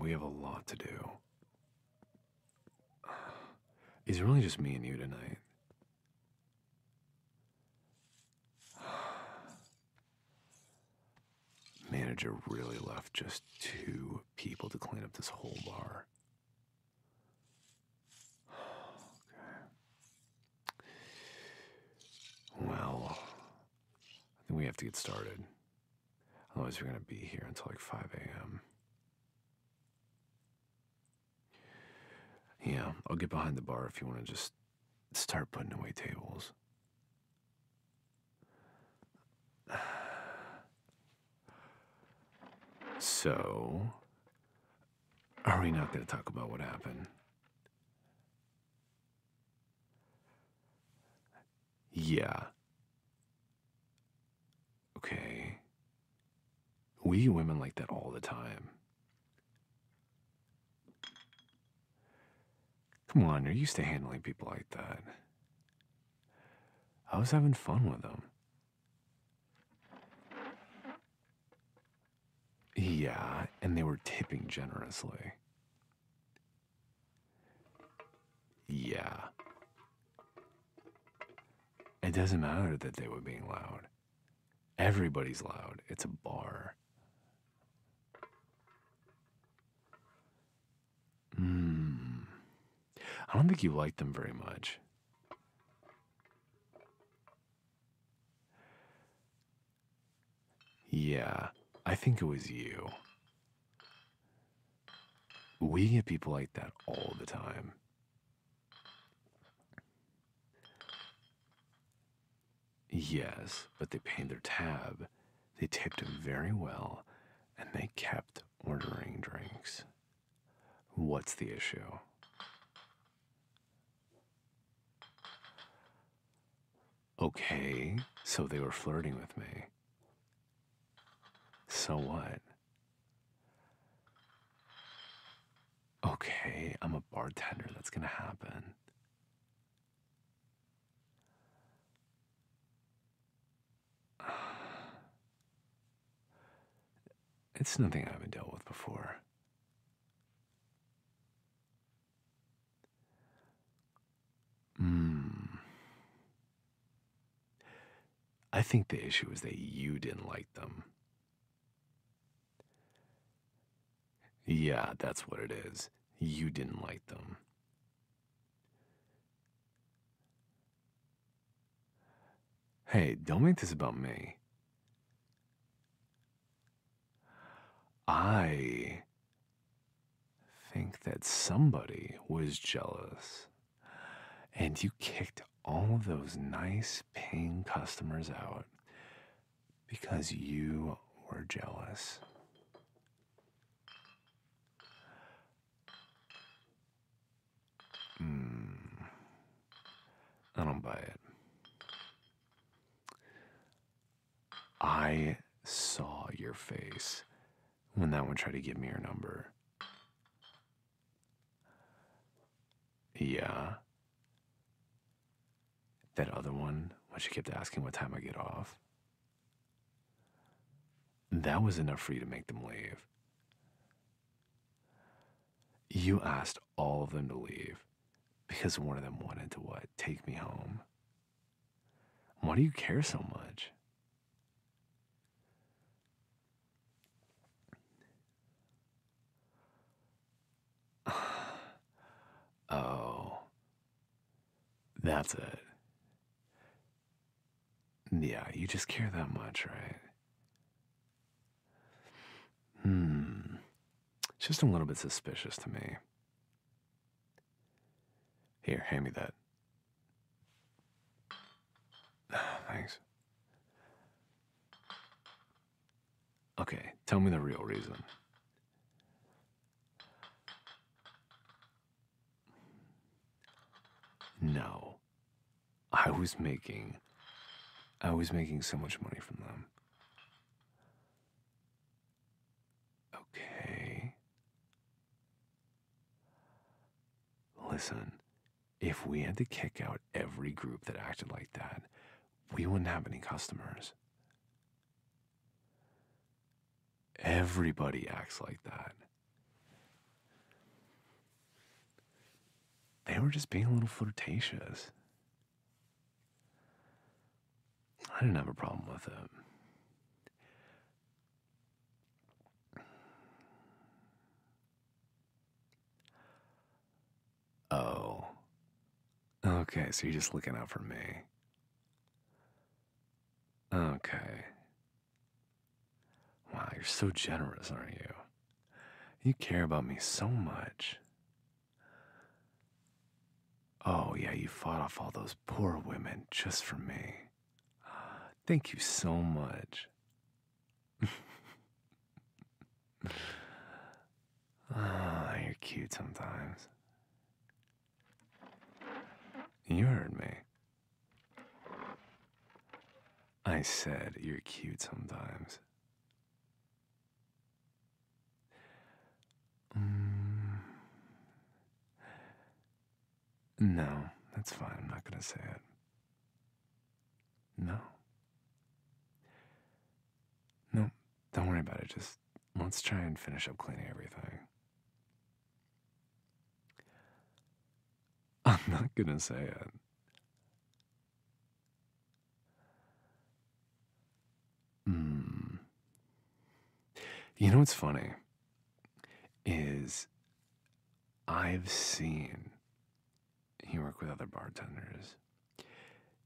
we have a lot to do. Is it really just me and you tonight? Manager really left just two people to clean up this whole bar. Okay. Well, I think we have to get started. Otherwise, we're going to be here until like 5 a.m. Yeah, I'll get behind the bar if you want to just start putting away tables. So, are we not going to talk about what happened? Yeah. Okay. We women like that all the time. Come on, you're used to handling people like that. I was having fun with them. Yeah, and they were tipping generously. Yeah. It doesn't matter that they were being loud. Everybody's loud. It's a bar. Hmm. I don't think you like them very much. Yeah, I think it was you. We get people like that all the time. Yes, but they paid their tab, they tipped him very well, and they kept ordering drinks. What's the issue? Okay, so they were flirting with me. So what? Okay, I'm a bartender. That's gonna happen. It's nothing I haven't dealt with before. I think the issue is that you didn't like them. Yeah, that's what it is. You didn't like them. Hey, don't make this about me. I think that somebody was jealous and you kicked all of those nice paying customers out because you were jealous. Hmm. I don't buy it. I saw your face when that one tried to give me your number. Yeah. That other one, when she kept asking what time I get off. That was enough for you to make them leave. You asked all of them to leave because one of them wanted to what? Take me home. Why do you care so much? oh, that's it. Yeah, you just care that much, right? Hmm. Just a little bit suspicious to me. Here, hand me that. Thanks. Okay, tell me the real reason. No. I was making I was making so much money from them. Okay. Listen, if we had to kick out every group that acted like that, we wouldn't have any customers. Everybody acts like that. They were just being a little flirtatious. I didn't have a problem with it. Oh. Okay, so you're just looking out for me. Okay. Wow, you're so generous, aren't you? You care about me so much. Oh, yeah, you fought off all those poor women just for me. Thank you so much. Ah, you're cute sometimes. You heard me. I said you're cute sometimes. Mm. No, that's fine. I'm not going to say it. No. No, don't worry about it. Just let's try and finish up cleaning everything. I'm not going to say it. Hmm. You know what's funny? Is I've seen you work with other bartenders,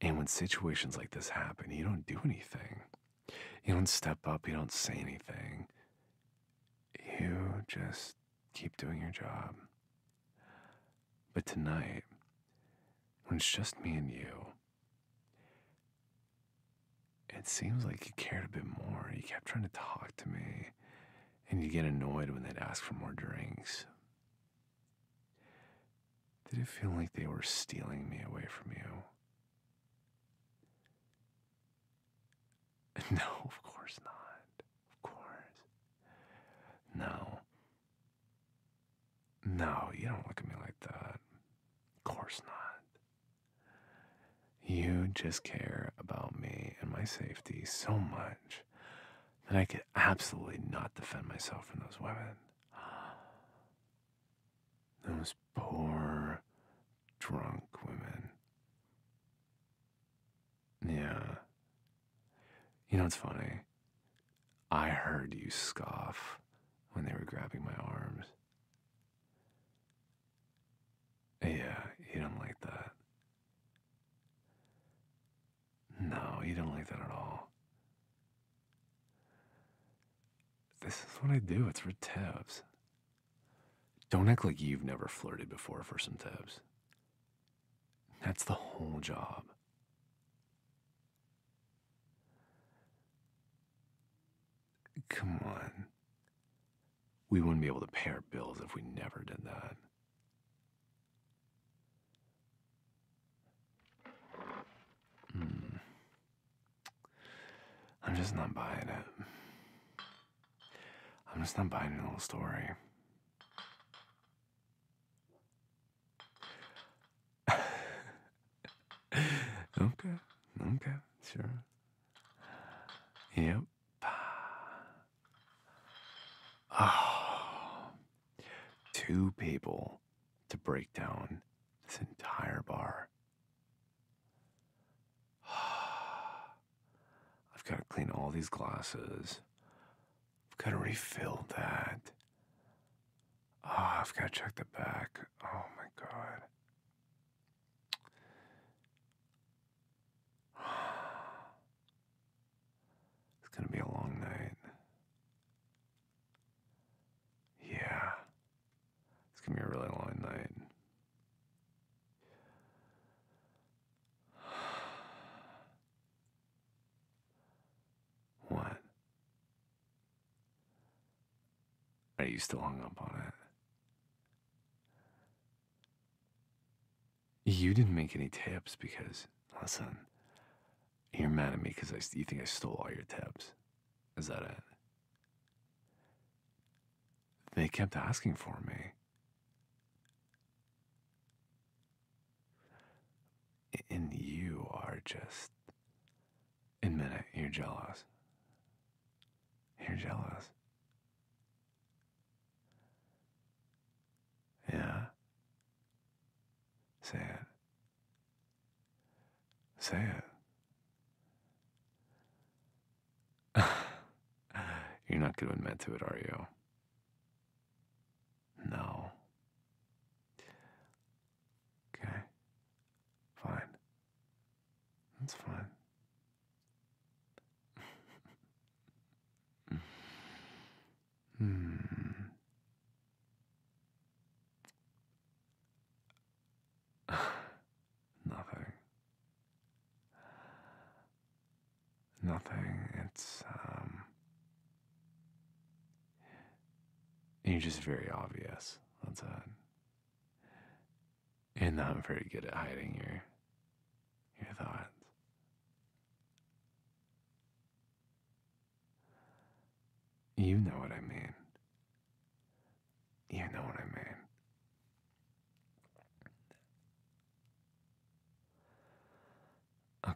and when situations like this happen, you don't do anything. You don't step up, you don't say anything. You just keep doing your job. But tonight, when it's just me and you, it seems like you cared a bit more. You kept trying to talk to me, and you get annoyed when they'd ask for more drinks. Did it feel like they were stealing me away from you? No, of course not. Of course. No. No, you don't look at me like that. Of course not. You just care about me and my safety so much that I could absolutely not defend myself from those women. Those poor, drunk women. Yeah. You know what's funny? I heard you scoff when they were grabbing my arms. Yeah, you don't like that. No, you don't like that at all. This is what I do. It's for tips. Don't act like you've never flirted before for some tips. That's the whole job. Come on. We wouldn't be able to pay our bills if we never did that. Hmm. I'm just not buying it. I'm just not buying the whole story. okay, okay, sure. Yep. Two people to break down this entire bar. I've got to clean all these glasses. I've got to refill that. Oh, I've got to check the back. Oh my God. It's going to be a long night. Yeah. It's going to be a really long night. What? Are you still hung up on it? You didn't make any tips because, listen, you're mad at me because you think I stole all your tips. Is that it? They kept asking for me. And you are just. Admit it, you're jealous. You're jealous. Yeah. Say it. You're not going to admit to it, are you? No. Okay. Fine. That's fine. hmm. Nothing. Nothing. It's, um. You're just very obvious. That's it. And not very good at hiding your your thoughts. You know what I mean. You know what I mean.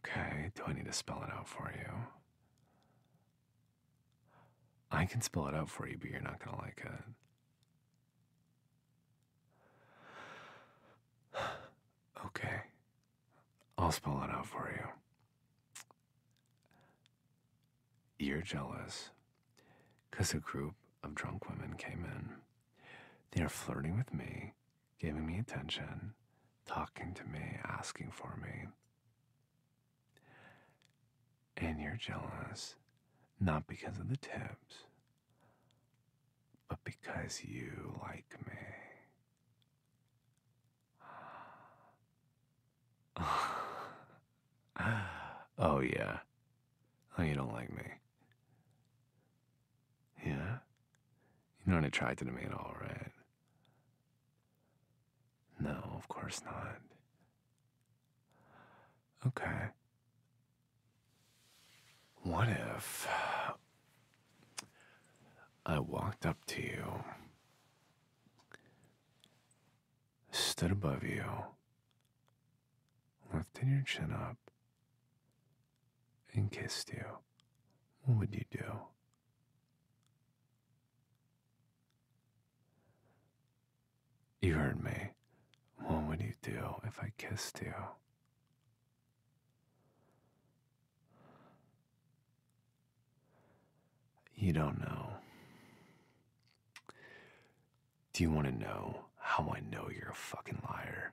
Okay, do I need to spell it out for you? I can spell it out for you, but you're not going to like it. Okay, I'll spell it out for you. You're jealous because a group of drunk women came in. They are flirting with me, giving me attention, talking to me, asking for me. And you're jealous, not because of the tips, but because you like me. oh, yeah. Oh, you don't like me. Yeah? You're not attracted to me at all, right? No, of course not. Okay. What if I walked up to you, stood above you, lifted your chin up, and kissed you? What would you do? You heard me. What would you do if I kissed you? You don't know. Do you want to know how I know you're a fucking liar?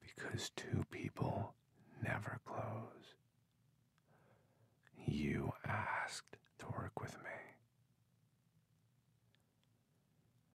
Because two people never close. You asked to work with me.